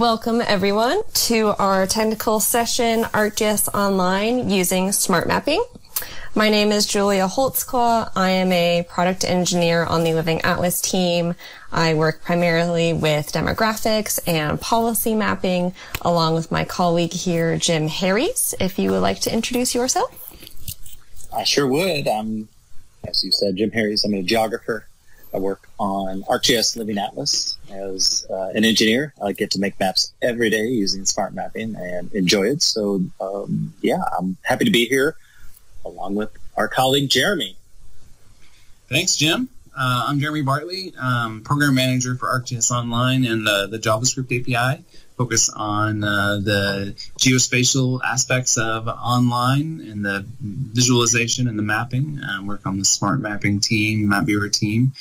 Welcome everyone to our technical session ArcGIS Online using smart mapping. My name is Julia Holtzclaw. I am a product engineer on the Living Atlas team. I work primarily with demographics and policy mapping along with my colleague here, Jim Herries. If you would like to introduce yourself. I sure would. I'm, as you said, Jim Herries. I'm a geographer I work on ArcGIS Living Atlas as uh, an engineer. I get to make maps every day using smart mapping and enjoy it. So, um, yeah, I'm happy to be here along with our colleague Jeremy. Thanks, Jim. Uh, I'm Jeremy Bartley, um, program manager for ArcGIS Online and uh, the JavaScript API. Focus on uh, the geospatial aspects of online and the visualization and the mapping. Um, work on the smart mapping team, map viewer team,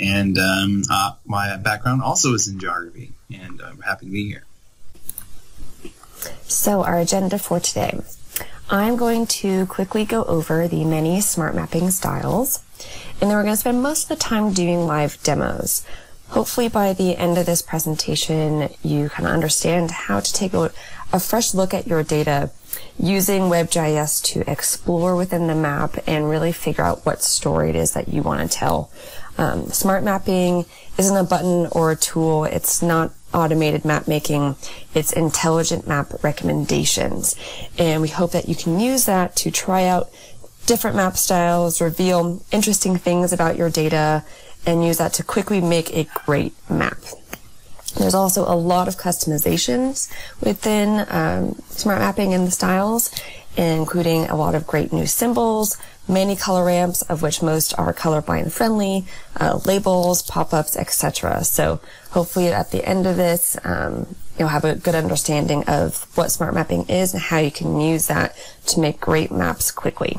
and um, uh, my background also is in geography, and I'm happy to be here. So, our agenda for today. I'm going to quickly go over the many smart mapping styles, and then we're going to spend most of the time doing live demos. Hopefully, by the end of this presentation, you kind of understand how to take a, a fresh look at your data using WebGIS to explore within the map and really figure out what story it is that you want to tell. Um, smart mapping isn't a button or a tool. It's not automated map making. It's intelligent map recommendations. And we hope that you can use that to try out different map styles, reveal interesting things about your data, and use that to quickly make a great map. There's also a lot of customizations within um, smart mapping and the styles, including a lot of great new symbols, many color ramps, of which most are colorblind friendly, uh, labels, pop-ups, etc. So hopefully at the end of this, um, you'll have a good understanding of what smart mapping is and how you can use that to make great maps quickly.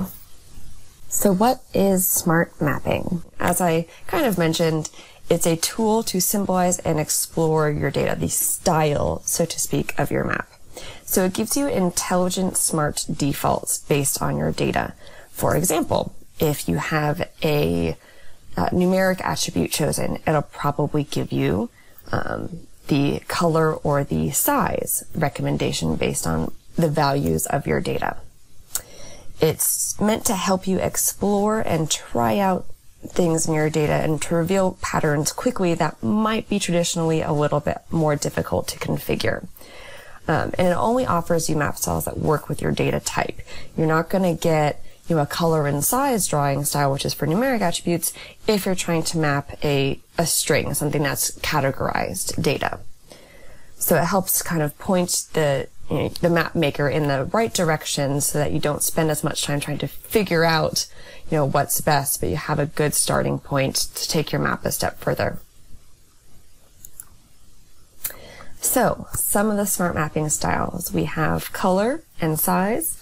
So what is smart mapping? As I kind of mentioned, it's a tool to symbolize and explore your data, the style, so to speak, of your map. So it gives you intelligent, smart defaults based on your data. For example, if you have a uh, numeric attribute chosen, it'll probably give you um, the color or the size recommendation based on the values of your data. It's meant to help you explore and try out things in your data and to reveal patterns quickly that might be traditionally a little bit more difficult to configure. Um, and it only offers you map styles that work with your data type. You're not going to get you know, a color and size drawing style, which is for numeric attributes, if you're trying to map a, a string, something that's categorized data. So it helps kind of point the, the map maker in the right direction so that you don't spend as much time trying to figure out, you know, what's best, but you have a good starting point to take your map a step further. So some of the smart mapping styles, we have color and size,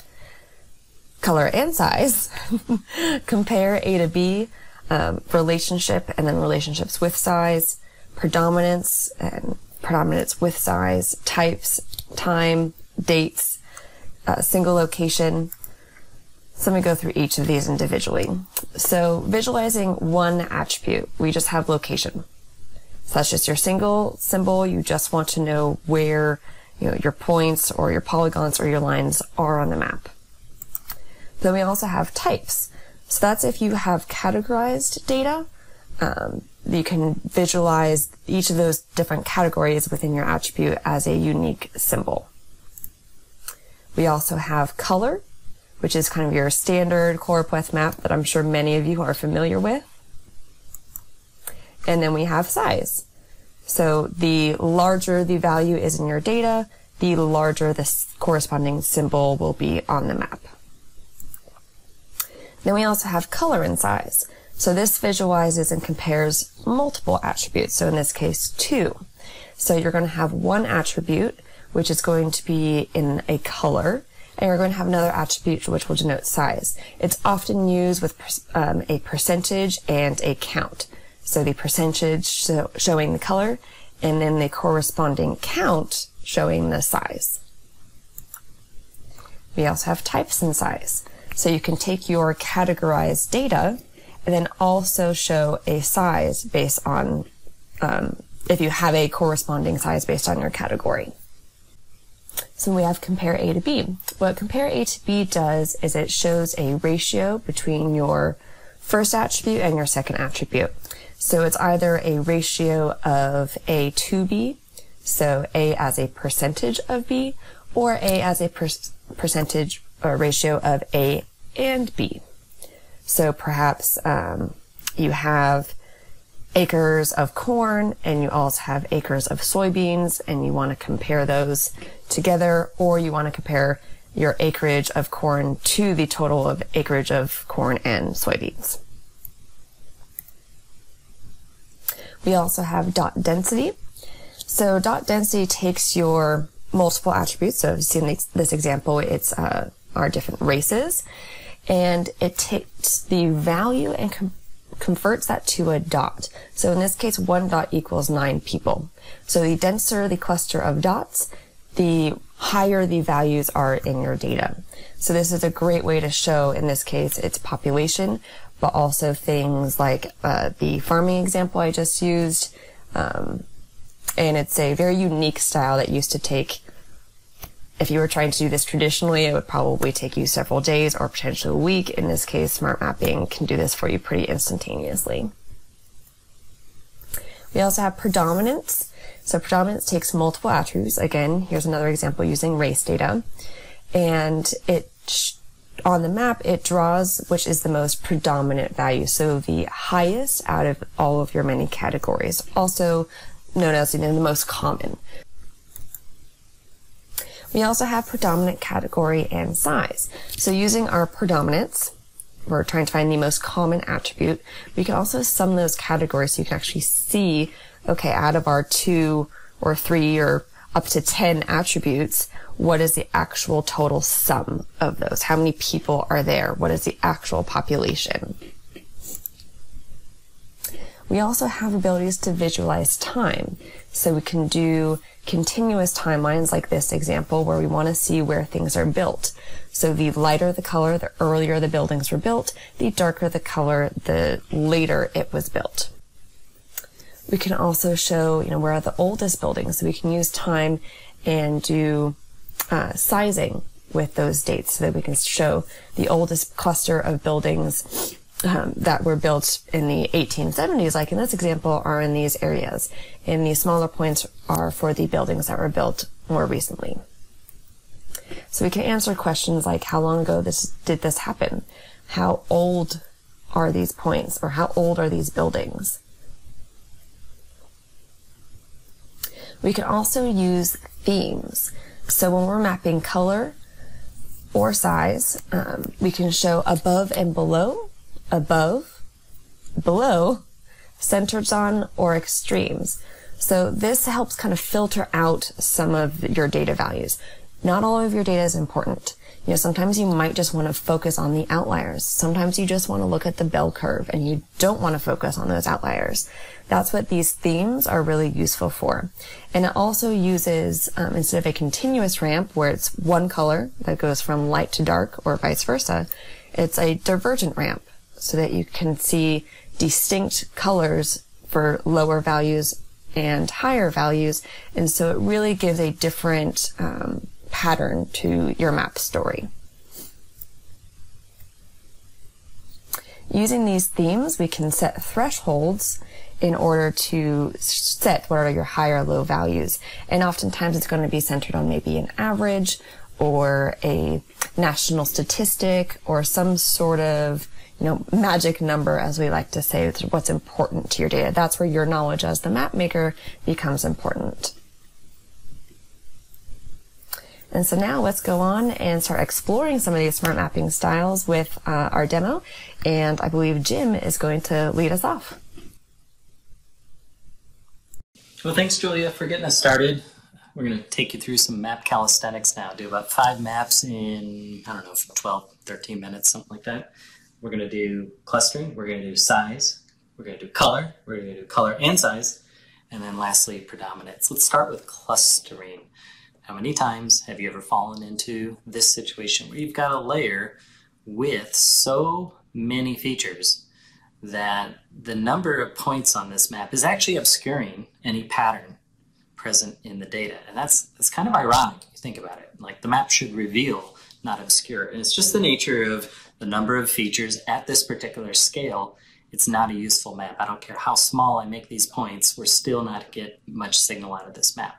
color and size, compare A to B, um, relationship and then relationships with size, predominance and predominance with size, types, time, dates, uh, single location. So let me go through each of these individually. So visualizing one attribute, we just have location. So that's just your single symbol. You just want to know where you know, your points or your polygons or your lines are on the map. Then we also have types. So that's if you have categorized data, um, you can visualize each of those different categories within your attribute as a unique symbol. We also have color, which is kind of your standard choropleth map that I'm sure many of you are familiar with. And then we have size. So the larger the value is in your data, the larger the corresponding symbol will be on the map. Then we also have color and size. So this visualizes and compares multiple attributes. So in this case, two. So you're going to have one attribute, which is going to be in a color, and you're going to have another attribute which will denote size. It's often used with um, a percentage and a count. So the percentage showing the color, and then the corresponding count showing the size. We also have types and size. So you can take your categorized data then also show a size based on, um, if you have a corresponding size based on your category. So we have compare A to B. What compare A to B does is it shows a ratio between your first attribute and your second attribute. So it's either a ratio of A to B, so A as a percentage of B, or A as a per- percentage or ratio of A and B. So perhaps um, you have acres of corn and you also have acres of soybeans and you want to compare those together or you want to compare your acreage of corn to the total of acreage of corn and soybeans. We also have dot density. So dot density takes your multiple attributes. So you see in this example, it's uh, our different races and it takes the value and com- converts that to a dot. So in this case, one dot equals nine people. So the denser the cluster of dots, the higher the values are in your data. So this is a great way to show, in this case, its population, but also things like uh, the farming example I just used. Um, and it's a very unique style that used to take if you were trying to do this traditionally, it would probably take you several days or potentially a week. In this case, smart mapping can do this for you pretty instantaneously. We also have predominance. So predominance takes multiple attributes. Again, here's another example using race data. And it, on the map, it draws which is the most predominant value. So the highest out of all of your many categories. Also known as you know, the most common. We also have predominant category and size. So using our predominance, we're trying to find the most common attribute. We can also sum those categories so you can actually see, okay, out of our two or three or up to 10 attributes, what is the actual total sum of those? How many people are there? What is the actual population? We also have abilities to visualize time. So we can do continuous timelines like this example where we want to see where things are built. So the lighter the color, the earlier the buildings were built, the darker the color, the later it was built. We can also show, you know, where are the oldest buildings. So we can use time and do uh, sizing with those dates so that we can show the oldest cluster of buildings um, that were built in the 1870s, like in this example, are in these areas. And the smaller points are for the buildings that were built more recently. So we can answer questions like how long ago this did this happen? How old are these points or how old are these buildings? We can also use themes. So when we're mapping color or size, um, we can show above and below above, below, centered on, or extremes. So this helps kind of filter out some of your data values. Not all of your data is important. You know, sometimes you might just want to focus on the outliers. Sometimes you just want to look at the bell curve and you don't want to focus on those outliers. That's what these themes are really useful for. And it also uses, um, instead of a continuous ramp where it's one color that goes from light to dark or vice versa, it's a divergent ramp so that you can see distinct colors for lower values and higher values. And so it really gives a different um, pattern to your map story. Using these themes, we can set thresholds in order to set what are your high or low values. And oftentimes it's going to be centered on maybe an average or a national statistic or some sort of know, magic number, as we like to say, what's important to your data. That's where your knowledge as the map maker becomes important. And so now let's go on and start exploring some of these smart mapping styles with uh, our demo. And I believe Jim is going to lead us off. Well, thanks, Julia, for getting us started. We're going to take you through some map calisthenics now. Do about five maps in, I don't know, 12, 13 minutes, something like that. We're going to do clustering, we're going to do size, we're going to do color, we're going to do color and size, and then lastly, predominance. Let's start with clustering. How many times have you ever fallen into this situation where you've got a layer with so many features that the number of points on this map is actually obscuring any pattern present in the data. And that's, that's kind of ironic if you think about it. Like the map should reveal, not obscure. And it's just the nature of the number of features at this particular scale. It's not a useful map. I don't care how small I make these points, we're still not get much signal out of this map.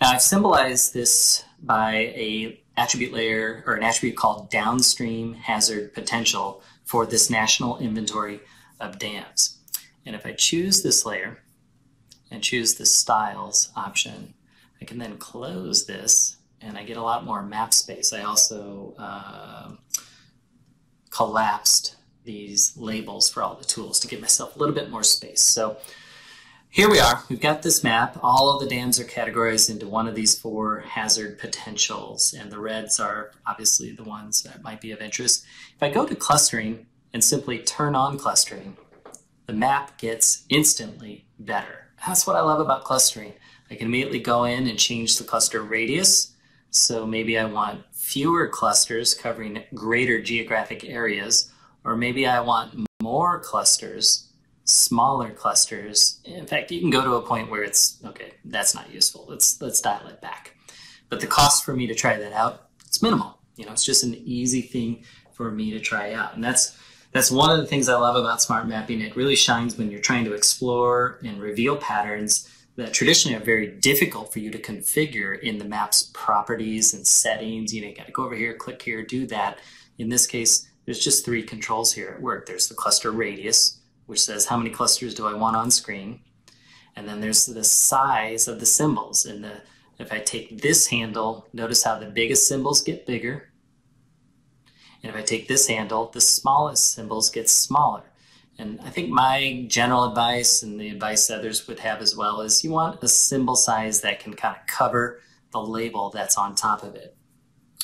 Now I've symbolized this by a attribute layer or an attribute called downstream hazard potential for this national inventory of dams. And if I choose this layer and choose the styles option, I can then close this and I get a lot more map space. I also uh, collapsed these labels for all the tools to give myself a little bit more space. So here we are. We've got this map. All of the dams are categorized into one of these four hazard potentials, and the reds are obviously the ones that might be of interest. If I go to clustering and simply turn on clustering, the map gets instantly better. That's what I love about clustering. I can immediately go in and change the cluster radius. So maybe I want fewer clusters covering greater geographic areas, or maybe I want more clusters, smaller clusters. In fact, you can go to a point where it's, okay, that's not useful. Let's, let's dial it back. But the cost for me to try that out, it's minimal. You know, it's just an easy thing for me to try out. And that's that's one of the things I love about smart mapping. It really shines when you're trying to explore and reveal patterns that traditionally are very difficult for you to configure in the map's properties and settings. You know, you got to go over here, click here, do that. In this case, there's just three controls here at work. There's the cluster radius, which says how many clusters do I want on screen. And then there's the size of the symbols. And the, if I take this handle, notice how the biggest symbols get bigger and if I take this handle, the smallest symbols get smaller. And I think my general advice and the advice others would have as well is you want a symbol size that can kind of cover the label that's on top of it.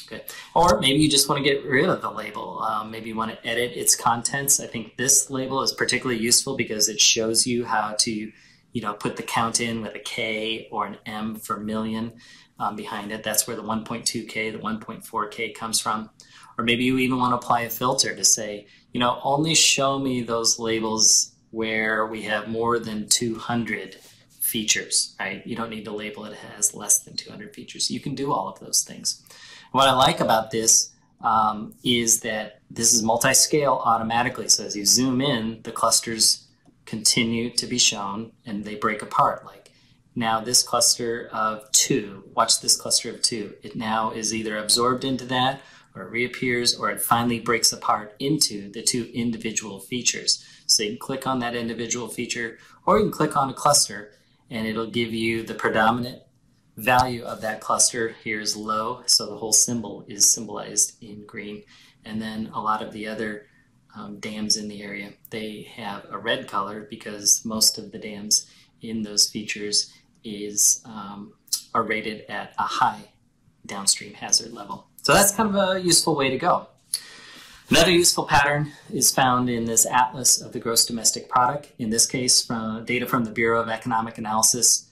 Okay. Or maybe you just want to get rid of the label. Um, maybe you want to edit its contents. I think this label is particularly useful because it shows you how to, you know, put the count in with a K or an M for million um, behind it. That's where the 1.2K, the 1.4K comes from. Or maybe you even want to apply a filter to say, you know, only show me those labels where we have more than 200 features, right? You don't need to label it as less than 200 features. You can do all of those things. What I like about this um, is that this is multi-scale automatically. So as you zoom in, the clusters continue to be shown and they break apart. Like now this cluster of two, watch this cluster of two. It now is either absorbed into that or it reappears or it finally breaks apart into the two individual features. So you can click on that individual feature or you can click on a cluster and it'll give you the predominant value of that cluster. Here is low, so the whole symbol is symbolized in green. And then a lot of the other um, dams in the area, they have a red color because most of the dams in those features is um, are rated at a high downstream hazard level. So that's kind of a useful way to go. Another useful pattern is found in this atlas of the gross domestic product. In this case, from data from the Bureau of Economic Analysis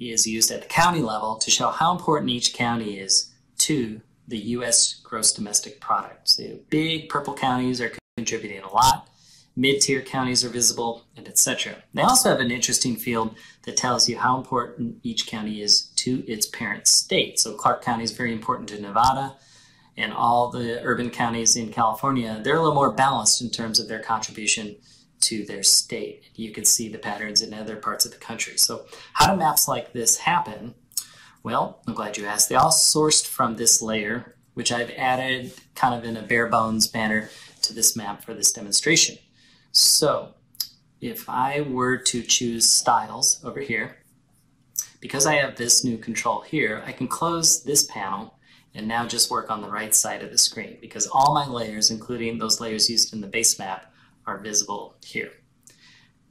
is used at the county level to show how important each county is to the U.S. gross domestic product. So big purple counties are contributing a lot mid-tier counties are visible, and etc. They also have an interesting field that tells you how important each county is to its parent state. So Clark County is very important to Nevada, and all the urban counties in California, they're a little more balanced in terms of their contribution to their state. You can see the patterns in other parts of the country. So how do maps like this happen? Well, I'm glad you asked. They all sourced from this layer, which I've added kind of in a bare bones manner to this map for this demonstration. So if I were to choose styles over here, because I have this new control here, I can close this panel and now just work on the right side of the screen because all my layers, including those layers used in the base map, are visible here.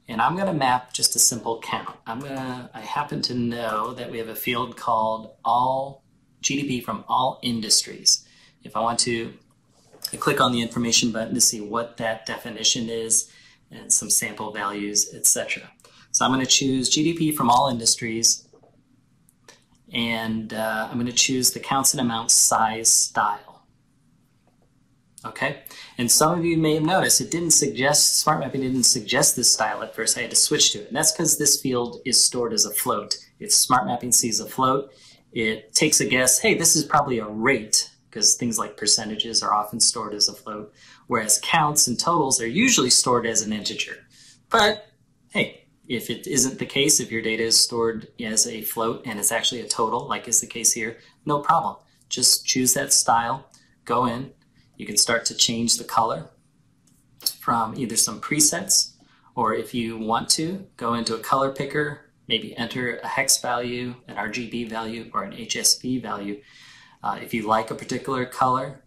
And I'm going to map just a simple count. I'm going to, I happen to know that we have a field called all GDP from all industries. If I want to I click on the information button to see what that definition is and some sample values, etc. So I'm going to choose GDP from all industries, and uh, I'm going to choose the counts and amounts size style. Okay, and some of you may have noticed it didn't suggest, Smart Mapping didn't suggest this style at first. I had to switch to it, and that's because this field is stored as a float It's smart mapping sees a float. It takes a guess, hey, this is probably a rate, because things like percentages are often stored as a float, whereas counts and totals are usually stored as an integer. But hey, if it isn't the case, if your data is stored as a float and it's actually a total, like is the case here, no problem. Just choose that style, go in. You can start to change the color from either some presets, or if you want to, go into a color picker, maybe enter a hex value, an RGB value, or an HSV value. Uh, if you like a particular color,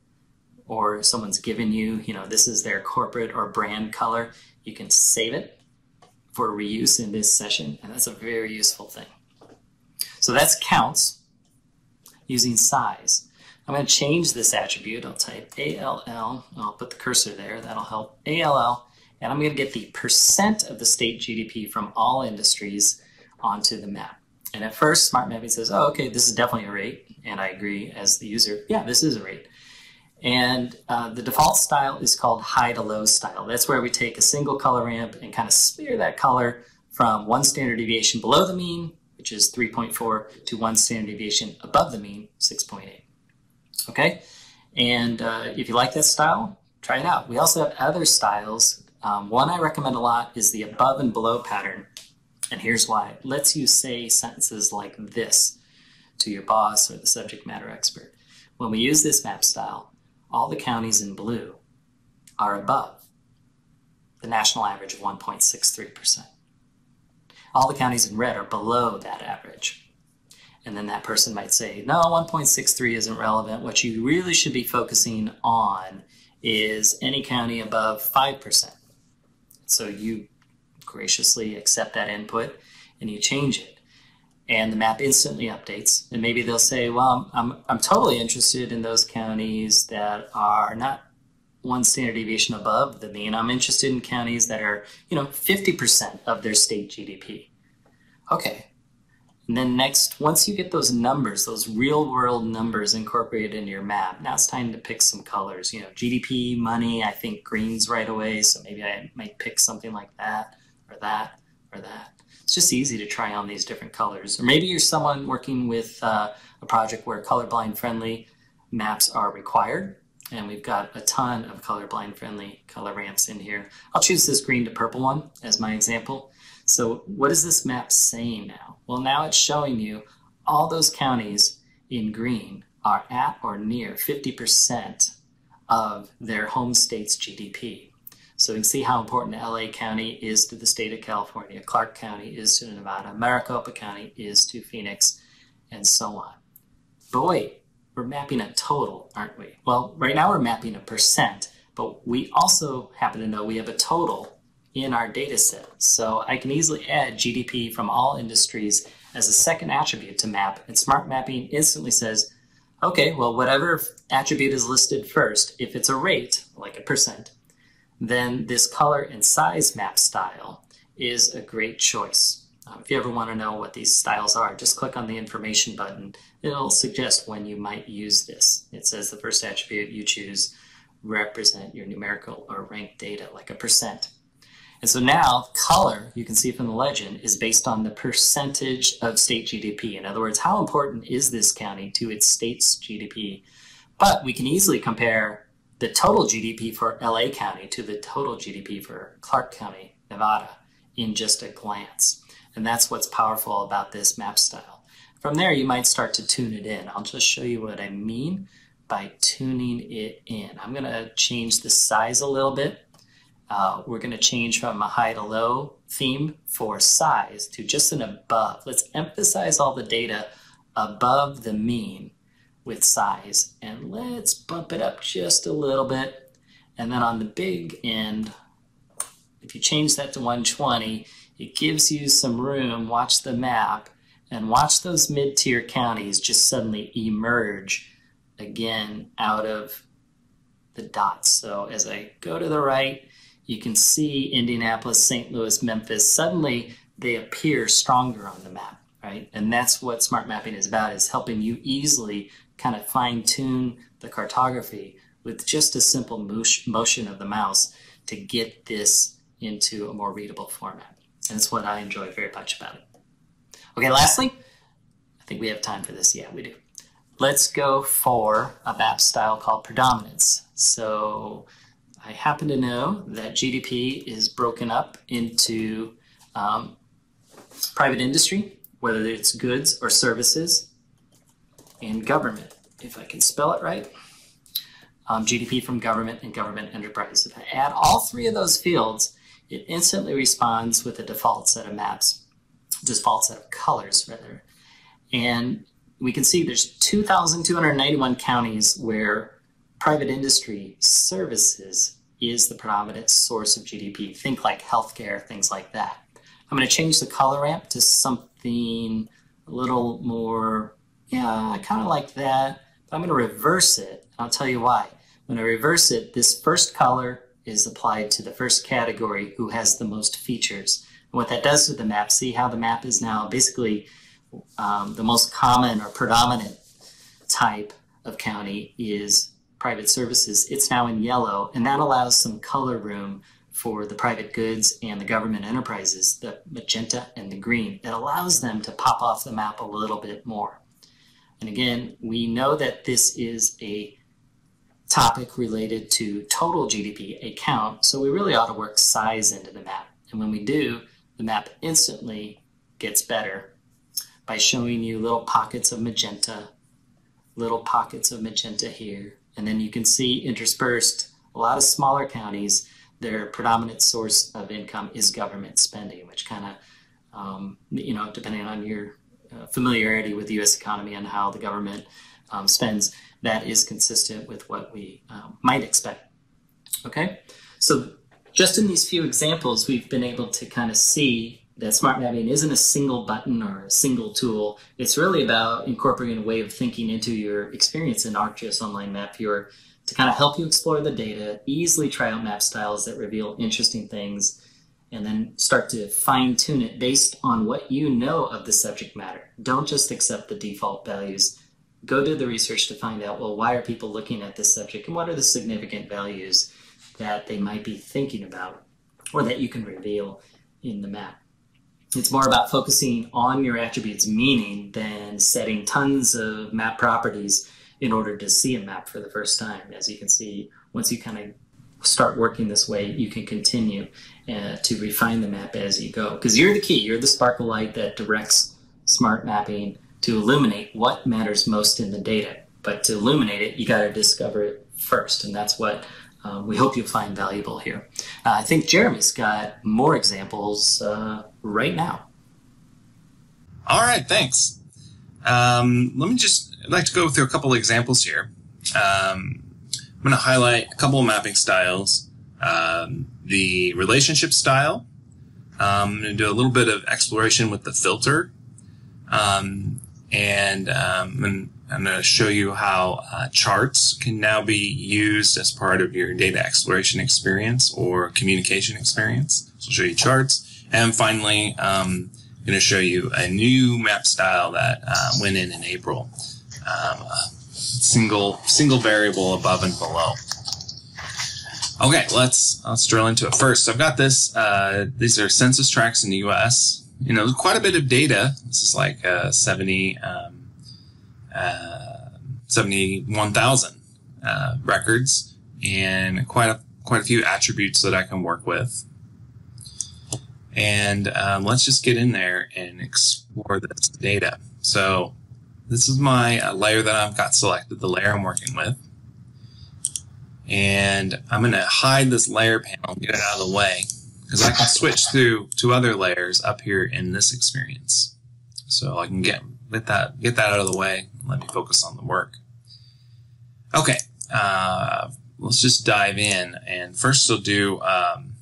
or someone's given you, you know, this is their corporate or brand color, you can save it for reuse in this session, and that's a very useful thing. So that's counts using size. I'm going to change this attribute. I'll type ALL, I'll put the cursor there, that'll help, ALL, and I'm going to get the percent of the state GDP from all industries onto the map. And at first, Smart Mapping says, oh, okay, this is definitely a rate, and I agree as the user, yeah, this is a rate. And uh, the default style is called high to low style. That's where we take a single color ramp and kind of smear that color from one standard deviation below the mean, which is 3.4, to one standard deviation above the mean, 6.8. Okay? And uh, if you like this style, try it out. We also have other styles. Um, one I recommend a lot is the above and below pattern. And here's why. It lets you say sentences like this to your boss or the subject matter expert. When we use this map style, all the counties in blue are above the national average of 1.63%. All the counties in red are below that average. And then that person might say, no, 1.63 isn't relevant. What you really should be focusing on is any county above 5%. So you graciously accept that input and you change it and the map instantly updates. And maybe they'll say, well, I'm, I'm totally interested in those counties that are not one standard deviation above the mean. I'm interested in counties that are, you know, 50% of their state GDP. Okay. And then next, once you get those numbers, those real world numbers incorporated into your map, now it's time to pick some colors. You know, GDP, money, I think greens right away. So maybe I might pick something like that or that or that it's just easy to try on these different colors. Or maybe you're someone working with uh, a project where colorblind friendly maps are required. And we've got a ton of colorblind friendly color ramps in here. I'll choose this green to purple one as my example. So what is this map saying now? Well, now it's showing you all those counties in green are at or near 50% of their home state's GDP. So we can see how important LA County is to the state of California, Clark County is to Nevada, Maricopa County is to Phoenix, and so on. But wait, we're mapping a total, aren't we? Well, right now we're mapping a percent, but we also happen to know we have a total in our data set. So I can easily add GDP from all industries as a second attribute to map, and Smart Mapping instantly says, okay, well, whatever attribute is listed first, if it's a rate, like a percent, then this color and size map style is a great choice. Uh, if you ever want to know what these styles are, just click on the information button. It'll suggest when you might use this. It says the first attribute you choose represent your numerical or ranked data, like a percent. And so now color, you can see from the legend, is based on the percentage of state GDP. In other words, how important is this county to its state's GDP? But we can easily compare the total GDP for LA County to the total GDP for Clark County, Nevada, in just a glance. And that's what's powerful about this map style. From there, you might start to tune it in. I'll just show you what I mean by tuning it in. I'm going to change the size a little bit. Uh, we're going to change from a high to low theme for size to just an above. Let's emphasize all the data above the mean with size. And let's bump it up just a little bit. And then on the big end, if you change that to 120, it gives you some room. Watch the map and watch those mid-tier counties just suddenly emerge again out of the dots. So as I go to the right, you can see Indianapolis, St. Louis, Memphis. Suddenly they appear stronger on the map, right? And that's what smart mapping is about, is helping you easily kind of fine tune the cartography with just a simple motion of the mouse to get this into a more readable format. And it's what I enjoy very much about it. Okay, lastly, I think we have time for this. Yeah, we do. Let's go for a map style called predominance. So I happen to know that GDP is broken up into um, private industry, whether it's goods or services, and government, if I can spell it right. Um, GDP from government and government enterprise. If I add all three of those fields, it instantly responds with a default set of maps, default set of colors rather. And we can see there's 2,291 counties where private industry services is the predominant source of GDP. Think like healthcare, things like that. I'm going to change the color ramp to something a little more, yeah, I kind of like that. But I'm going to reverse it. I'll tell you why. When I reverse it, this first color is applied to the first category who has the most features. And what that does to the map, see how the map is now basically um, the most common or predominant type of county is private services. It's now in yellow, and that allows some color room for the private goods and the government enterprises, the magenta and the green. It allows them to pop off the map a little bit more. And again, we know that this is a topic related to total GDP, a count, so we really ought to work size into the map. And when we do, the map instantly gets better by showing you little pockets of magenta, little pockets of magenta here. And then you can see interspersed a lot of smaller counties, their predominant source of income is government spending, which kind of, um, you know, depending on your familiarity with the U.S. economy and how the government um, spends, that is consistent with what we um, might expect. Okay, so just in these few examples, we've been able to kind of see that smart mapping isn't a single button or a single tool. It's really about incorporating a way of thinking into your experience in ArcGIS Online Map Viewer to kind of help you explore the data, easily try out map styles that reveal interesting things, and then start to fine tune it based on what you know of the subject matter. Don't just accept the default values. Go do the research to find out, well, why are people looking at this subject and what are the significant values that they might be thinking about or that you can reveal in the map it's more about focusing on your attributes meaning than setting tons of map properties in order to see a map for the first time. As you can see, once you kind of start working this way, you can continue uh, to refine the map as you go. Because you're the key, you're the sparkle light that directs smart mapping to illuminate what matters most in the data. But to illuminate it, you got to discover it first. And that's what um, we hope you'll find valuable here. Uh, I think Jeremy's got more examples uh, right now. All right, thanks. Um, let me just I'd like to go through a couple examples here. Um, I'm going to highlight a couple of mapping styles. Um, the relationship style. Um, I'm going to do a little bit of exploration with the filter. Um, and, and I'm going to show you how uh, charts can now be used as part of your data exploration experience or communication experience. So I'll show you charts. And finally, um, I'm going to show you a new map style that uh, went in in April. Um, single single variable above and below. Okay, let's let's drill into it first. So I've got this. Uh, these are census tracts in the U.S. You know, quite a bit of data. This is like uh, 70. Um, uh, 71,000 uh, records and quite a, quite a few attributes that I can work with. And um, let's just get in there and explore this data. So this is my uh, layer that I've got selected, the layer I'm working with. And I'm going to hide this layer panel, get it out of the way, because I can switch through to other layers up here in this experience. So I can get get that get that out of the way. Let me focus on the work. Okay, uh, let's just dive in. And first, we'll do um,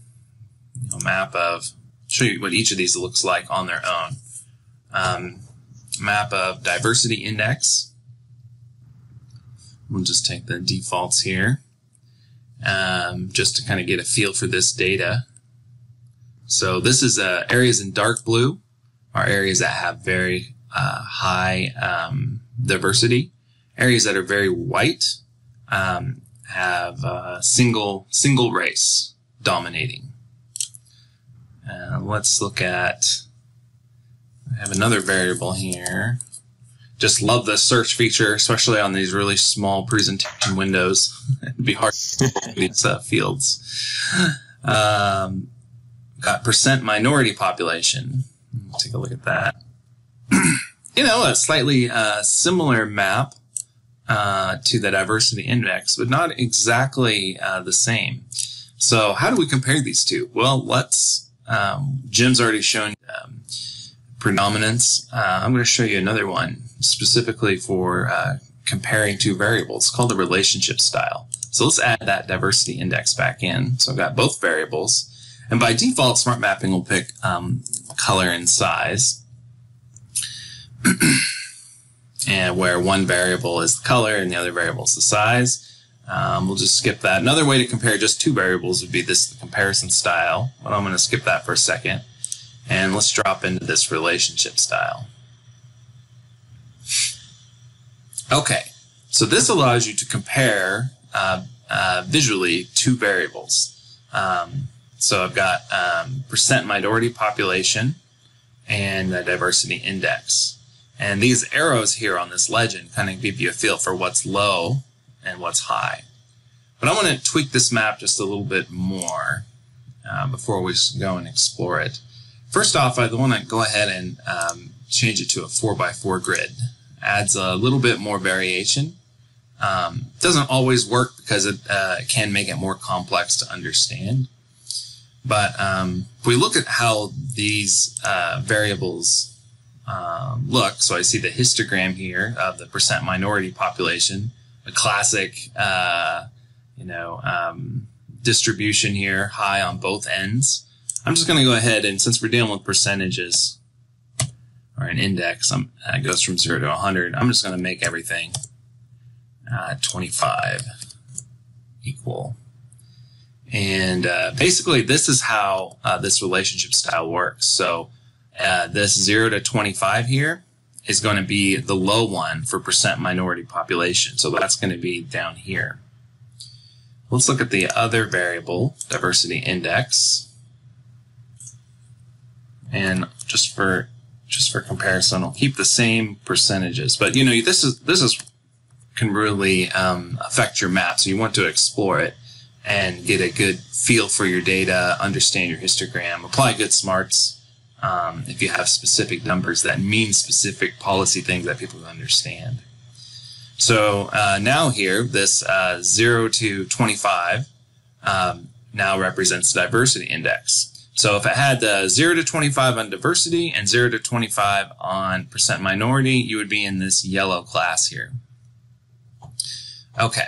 a map of show you what each of these looks like on their own. Um, map of diversity index. We'll just take the defaults here, um, just to kind of get a feel for this data. So this is uh, areas in dark blue are areas that have very uh, high um, diversity. Areas that are very white um, have uh, single single race dominating. Uh, let's look at. I have another variable here. Just love the search feature, especially on these really small presentation windows. It'd be hard to these uh, fields. Um, got percent minority population. Take a look at that. you know, a slightly uh, similar map uh, to the diversity index, but not exactly uh, the same. So, how do we compare these two? Well, let's. Um, Jim's already shown um, predominance. Uh, I'm going to show you another one specifically for uh, comparing two variables it's called the relationship style. So let's add that diversity index back in. So I've got both variables. And by default, smart mapping will pick um, color and size. and where one variable is the color and the other variable is the size. Um, we'll just skip that. Another way to compare just two variables would be this comparison style, but I'm going to skip that for a second. And let's drop into this relationship style. Okay, so this allows you to compare uh, uh, visually two variables. Um, so I've got um, percent minority population and the diversity index. And these arrows here on this legend kind of give you a feel for what's low and what's high. But I want to tweak this map just a little bit more uh, before we go and explore it. First off, I want to go ahead and um, change it to a 4x4 grid. Adds a little bit more variation. Um, doesn't always work because it uh, can make it more complex to understand. But um, if we look at how these uh, variables um, look, so I see the histogram here of the percent minority population, a classic, uh, you know, um, distribution here, high on both ends. I'm just going to go ahead and since we're dealing with percentages or an index, um, it goes from 0 to 100, I'm just going to make everything uh, 25 equal. And uh, basically, this is how uh, this relationship style works. So uh, this 0 to 25 here is going to be the low one for percent minority population. So that's going to be down here. Let's look at the other variable, diversity index. And just for just for comparison, I'll keep the same percentages. But you know, this is this is can really um, affect your map. So you want to explore it and get a good feel for your data, understand your histogram, apply good smarts. Um, if you have specific numbers that mean specific policy things that people understand. So uh, now here, this uh, 0 to 25 um, now represents the diversity index. So if it had the 0 to 25 on diversity and 0 to 25 on percent minority, you would be in this yellow class here. Okay,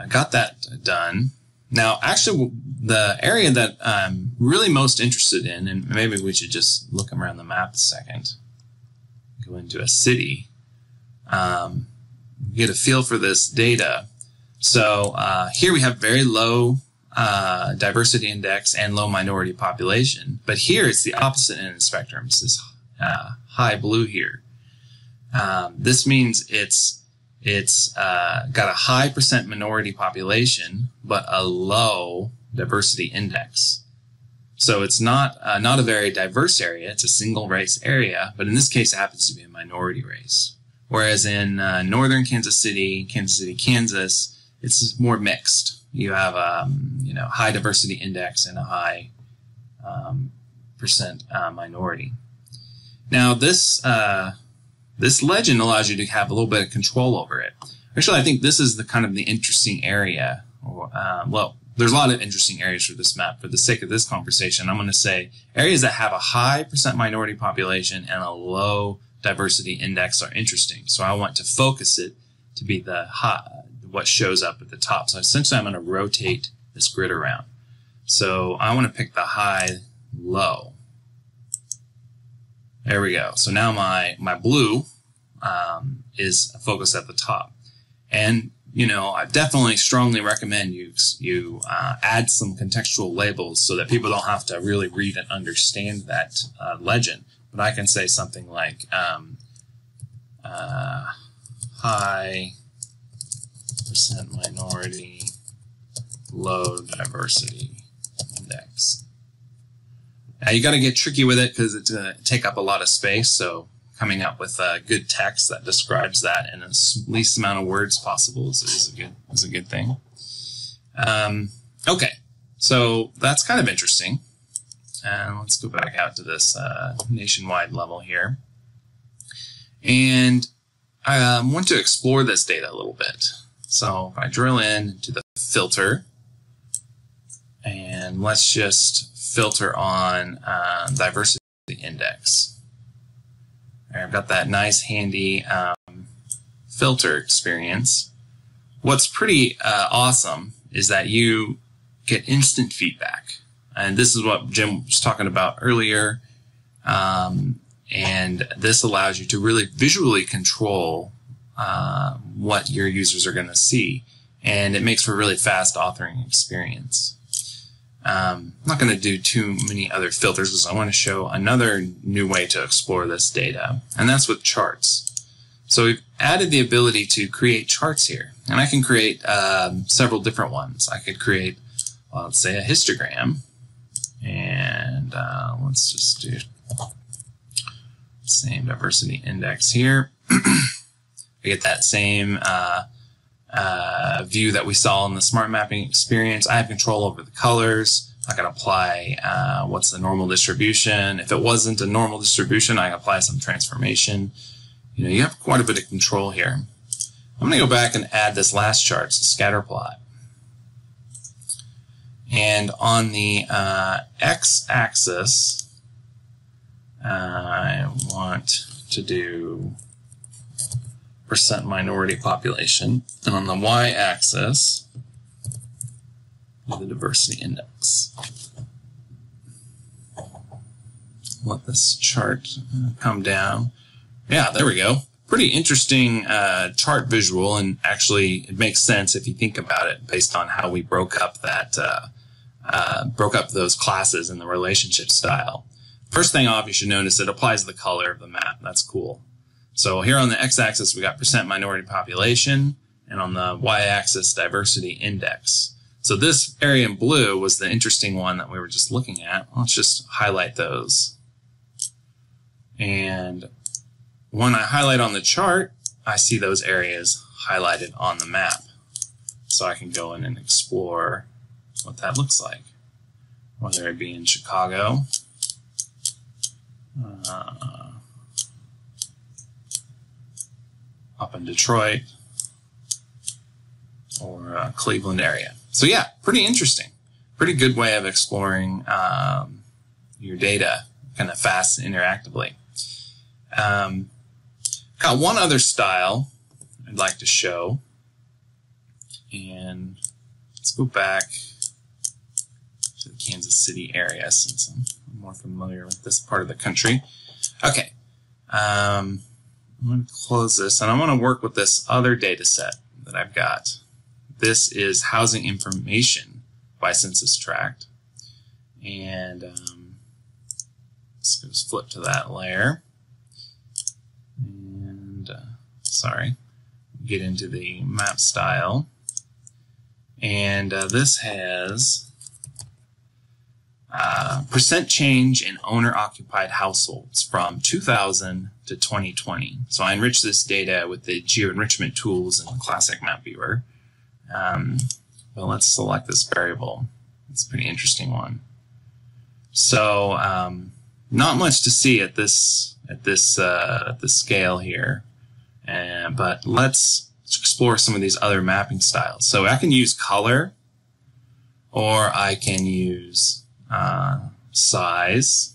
I got that done. Now, actually, the area that I'm really most interested in, and maybe we should just look around the map a second, go into a city, um, get a feel for this data. So uh, here we have very low uh, diversity index and low minority population. But here it's the opposite end of the spectrum. It's this uh, high blue here. Um, this means it's it's uh, got a high percent minority population, but a low diversity index. So it's not uh, not a very diverse area. It's a single race area, but in this case, it happens to be a minority race. Whereas in uh, northern Kansas City, Kansas City, Kansas, it's more mixed you have um, you know high diversity index and a high um, percent uh, minority. Now this uh, this legend allows you to have a little bit of control over it. Actually, I think this is the kind of the interesting area. Uh, well, there's a lot of interesting areas for this map. For the sake of this conversation, I'm going to say areas that have a high percent minority population and a low diversity index are interesting. So I want to focus it to be the high, what shows up at the top. So essentially I'm going to rotate this grid around. So I want to pick the high, low. There we go. So now my, my blue um, is focused at the top. And, you know, I definitely strongly recommend you, you uh, add some contextual labels so that people don't have to really read and understand that uh, legend. But I can say something like um, uh, high percent minority, low diversity index. Now you got to get tricky with it because it's going to take up a lot of space. So coming up with a good text that describes that in the least amount of words possible is, is a good is a good thing. Um, okay, so that's kind of interesting. And let's go back out to this uh, nationwide level here. And I um, want to explore this data a little bit. So if I drill in to the filter, and let's just filter on uh, diversity index. I've got that nice handy um, filter experience. What's pretty uh, awesome is that you get instant feedback. And this is what Jim was talking about earlier. Um, and this allows you to really visually control uh, what your users are going to see. And it makes for a really fast authoring experience. Um, I'm not going to do too many other filters because I want to show another new way to explore this data, and that's with charts. So we've added the ability to create charts here, and I can create um, several different ones. I could create, well, let's say, a histogram, and uh, let's just do same diversity index here. I get that same uh, uh, view that we saw in the smart mapping experience. I have control over the colors. I can apply uh, what's the normal distribution. If it wasn't a normal distribution, I can apply some transformation. You know, you have quite a bit of control here. I'm going to go back and add this last chart, scatter plot. And on the uh, x-axis, I want to do percent minority population. And on the y-axis, the diversity index. Let this chart uh, come down. Yeah, there we go. Pretty interesting uh, chart visual, and actually, it makes sense if you think about it, based on how we broke up that uh, uh, broke up those classes in the relationship style. First thing off, you should notice it applies the color of the map. That's cool. So here on the x-axis, we got percent minority population, and on the y-axis, diversity index. So this area in blue was the interesting one that we were just looking at. Let's just highlight those. And when I highlight on the chart, I see those areas highlighted on the map. So I can go in and explore what that looks like, whether it be in Chicago, uh, up in Detroit or uh, Cleveland area. So yeah, pretty interesting. Pretty good way of exploring um, your data kind of fast and interactively. Um, got one other style I'd like to show. And let's go back to the Kansas City area since I'm more familiar with this part of the country. Okay. Um, I'm going to close this and I want to work with this other data set that I've got. This is housing information by census tract. And um, let's just flip to that layer. And uh, sorry, get into the map style. And uh, this has uh, percent change in owner occupied households from 2000 to 2020. So I enrich this data with the geo-enrichment tools in the classic map viewer. Um, well, let's select this variable. It's a pretty interesting one. So um, not much to see at this at this uh, at this scale here, uh, but let's explore some of these other mapping styles. So I can use color, or I can use uh, size.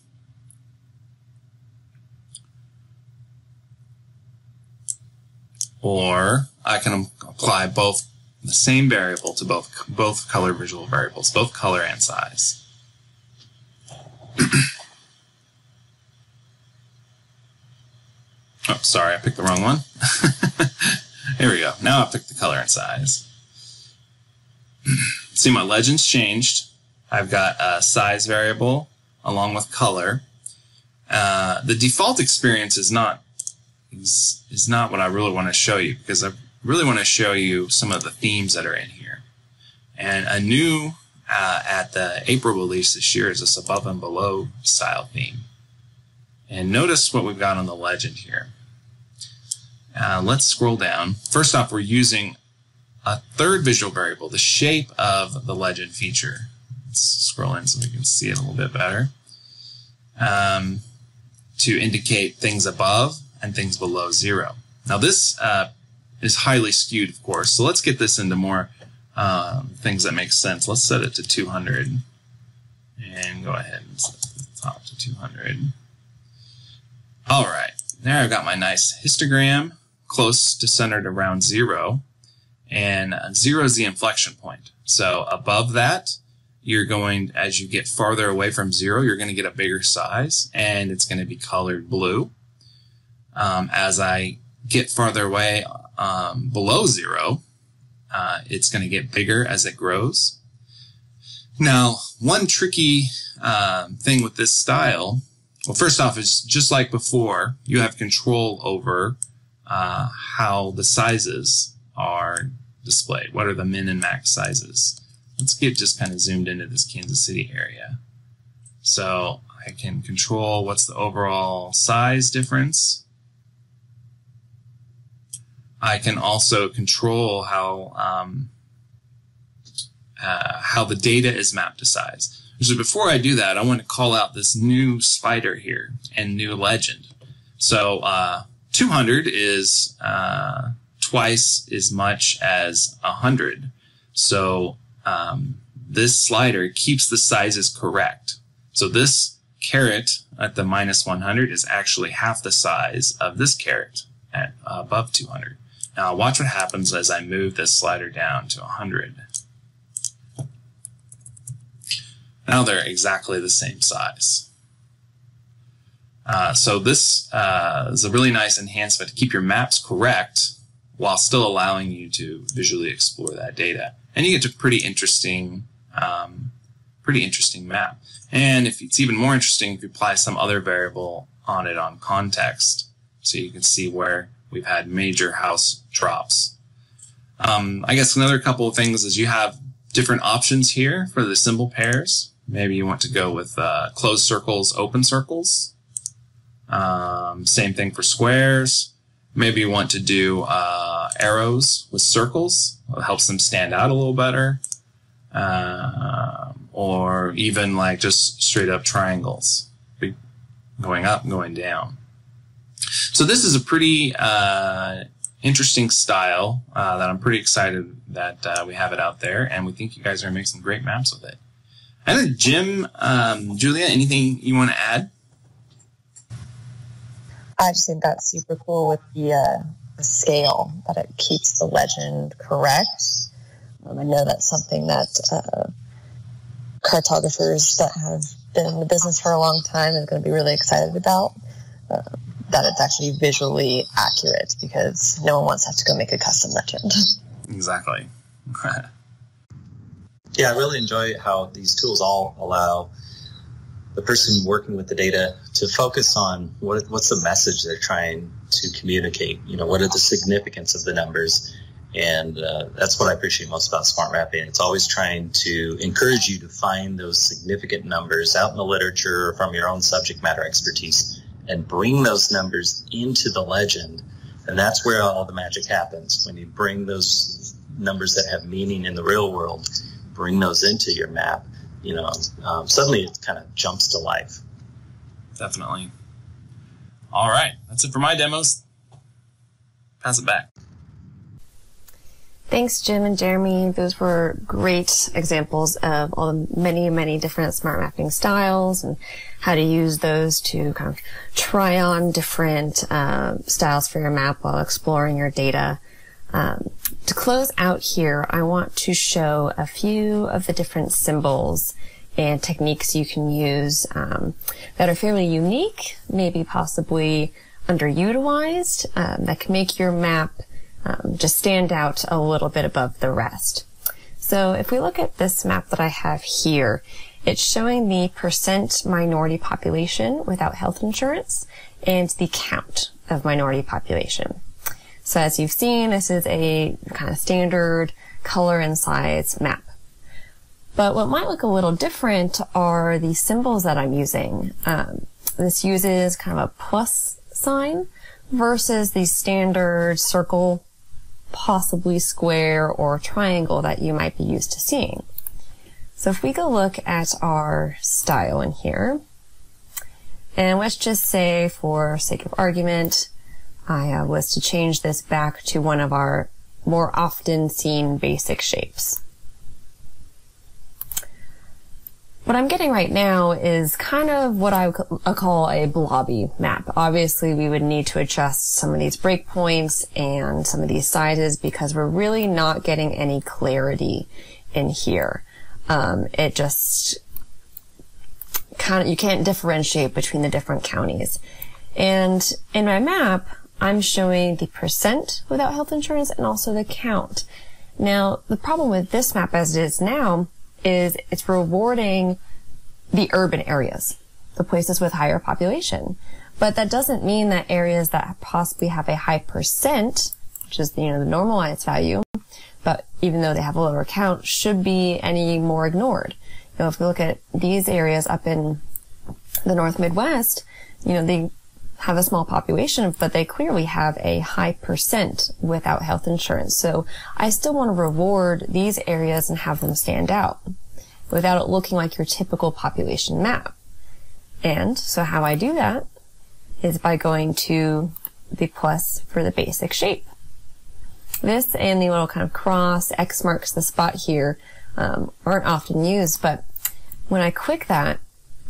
Or I can apply both the same variable to both both color visual variables, both color and size. oh, sorry, I picked the wrong one. Here we go. Now I picked the color and size. See, my legends changed. I've got a size variable along with color. Uh, the default experience is not is, is not what I really want to show you because I really want to show you some of the themes that are in here. And a new uh, at the April release this year is this above and below style theme. And notice what we've got on the legend here. Uh, let's scroll down. First off, we're using a third visual variable, the shape of the legend feature. Let's scroll in so we can see it a little bit better. Um, to indicate things above and things below zero. Now this uh, is highly skewed, of course, so let's get this into more um, things that make sense. Let's set it to 200 and go ahead and set the top to 200. All right, there I've got my nice histogram close to centered around zero, and zero is the inflection point. So above that, you're going, as you get farther away from zero, you're going to get a bigger size, and it's going to be colored blue. Um, as I get farther away um, below zero, uh, it's going to get bigger as it grows. Now, one tricky uh, thing with this style, well, first off, is just like before, you have control over uh, how the sizes are displayed. What are the min and max sizes? Let's get just kind of zoomed into this Kansas City area. So I can control what's the overall size difference. I can also control how um, uh, how the data is mapped to size. So before I do that, I want to call out this new slider here and new legend. So uh, 200 is uh, twice as much as 100. So um, this slider keeps the sizes correct. So this caret at the minus 100 is actually half the size of this caret at above 200. Now watch what happens as I move this slider down to 100. Now they're exactly the same size. Uh, so this uh, is a really nice enhancement to keep your maps correct while still allowing you to visually explore that data. And you get a pretty interesting, um, pretty interesting map. And if it's even more interesting if you apply some other variable on it on context, so you can see where we've had major house drops. Um, I guess another couple of things is you have different options here for the symbol pairs. Maybe you want to go with uh, closed circles, open circles. Um, same thing for squares. Maybe you want to do uh, arrows with circles. It helps them stand out a little better. Uh, or even like just straight up triangles, going up, going down. So this is a pretty uh, interesting style uh, that I'm pretty excited that uh, we have it out there, and we think you guys are to make some great maps with it. And Jim, um, Julia, anything you want to add? I just think that's super cool with the, uh, the scale that it keeps the legend correct. Um, I know that's something that uh, cartographers that have been in the business for a long time is going to be really excited about. Uh, that it's actually visually accurate because no one wants to have to go make a custom legend. Exactly. yeah, I really enjoy how these tools all allow the person working with the data to focus on what what's the message they're trying to communicate. You know, what are the significance of the numbers, and uh, that's what I appreciate most about smart mapping. It's always trying to encourage you to find those significant numbers out in the literature or from your own subject matter expertise and bring those numbers into the legend. And that's where all the magic happens. When you bring those numbers that have meaning in the real world, bring those into your map, you know, um, suddenly it kind of jumps to life. Definitely. All right. That's it for my demos. Pass it back. Thanks, Jim and Jeremy. Those were great examples of all the many, many different smart mapping styles and how to use those to kind of try on different uh, styles for your map while exploring your data. Um, to close out here, I want to show a few of the different symbols and techniques you can use um, that are fairly unique, maybe possibly underutilized, um, that can make your map um, just stand out a little bit above the rest. So if we look at this map that I have here, it's showing the percent minority population without health insurance and the count of minority population. So as you've seen, this is a kind of standard color and size map. But what might look a little different are the symbols that I'm using. Um, this uses kind of a plus sign versus the standard circle, possibly square or triangle that you might be used to seeing. So if we go look at our style in here, and let's just say for sake of argument, I uh, was to change this back to one of our more often seen basic shapes. What I'm getting right now is kind of what I call a blobby map. Obviously, we would need to adjust some of these breakpoints and some of these sizes because we're really not getting any clarity in here. Um, it just kind of, you can't differentiate between the different counties. And in my map, I'm showing the percent without health insurance and also the count. Now, the problem with this map as it is now is it's rewarding the urban areas, the places with higher population. But that doesn't mean that areas that possibly have a high percent, which is, you know, the normalized value, but even though they have a lower count, should be any more ignored. You know, if we look at these areas up in the North Midwest, you know, they have a small population, but they clearly have a high percent without health insurance. So I still want to reward these areas and have them stand out without it looking like your typical population map. And so how I do that is by going to the plus for the basic shape. This and the little kind of cross, X marks the spot here, um, aren't often used, but when I click that,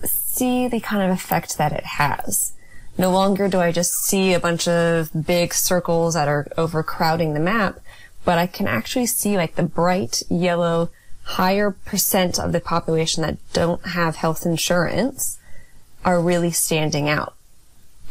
see the kind of effect that it has. No longer do I just see a bunch of big circles that are overcrowding the map, but I can actually see like the bright yellow higher percent of the population that don't have health insurance are really standing out.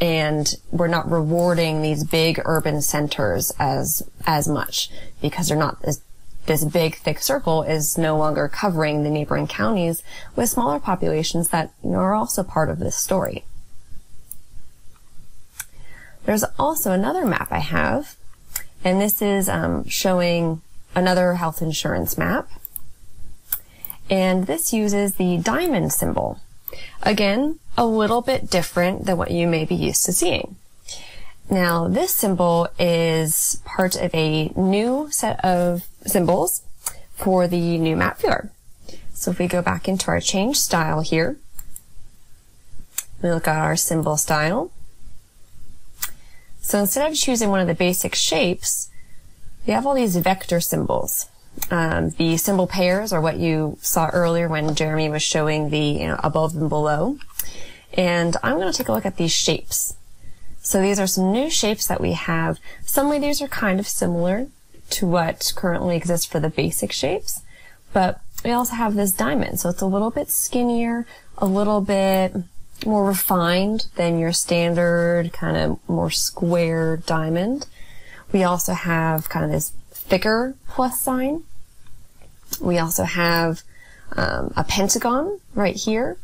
And we're not rewarding these big urban centers as, as much because they're not as, this big thick circle is no longer covering the neighboring counties with smaller populations that you know, are also part of this story. There's also another map I have, and this is um, showing another health insurance map. And this uses the diamond symbol. Again, a little bit different than what you may be used to seeing. Now, this symbol is part of a new set of symbols for the new map viewer. So if we go back into our change style here, we look at our symbol style. So instead of choosing one of the basic shapes, we have all these vector symbols. Um, the symbol pairs are what you saw earlier when Jeremy was showing the you know, above and below. And I'm going to take a look at these shapes. So these are some new shapes that we have. Some of these are kind of similar to what currently exists for the basic shapes, but we also have this diamond. So it's a little bit skinnier, a little bit more refined than your standard kind of more square diamond. We also have kind of this thicker plus sign. We also have um, a pentagon right here.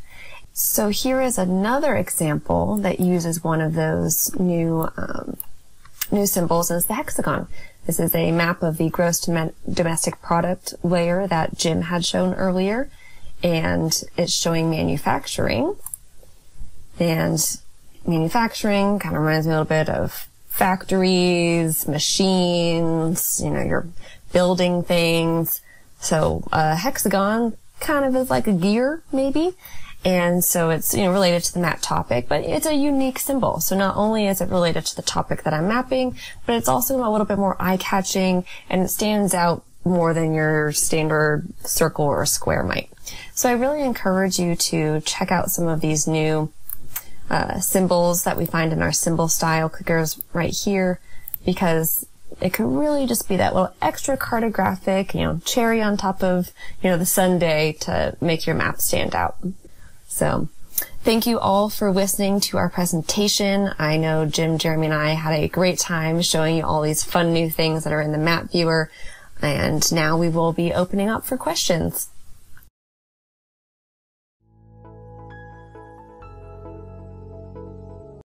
So here is another example that uses one of those new um, new symbols, it's the hexagon. This is a map of the gross dom- domestic product layer that Jim had shown earlier, and it's showing manufacturing. And manufacturing kind of reminds me a little bit of factories, machines, you know, you're building things. So a hexagon kind of is like a gear, maybe. And so it's, you know, related to the map topic, but it's a unique symbol. So not only is it related to the topic that I'm mapping, but it's also a little bit more eye-catching and it stands out more than your standard circle or square might. So I really encourage you to check out some of these new uh, symbols that we find in our symbol style clickers right here because it could really just be that little extra cartographic, you know, cherry on top of, you know, the sundae to make your map stand out. So thank you all for listening to our presentation. I know Jim, Jeremy, and I had a great time showing you all these fun new things that are in the map viewer. And now we will be opening up for questions.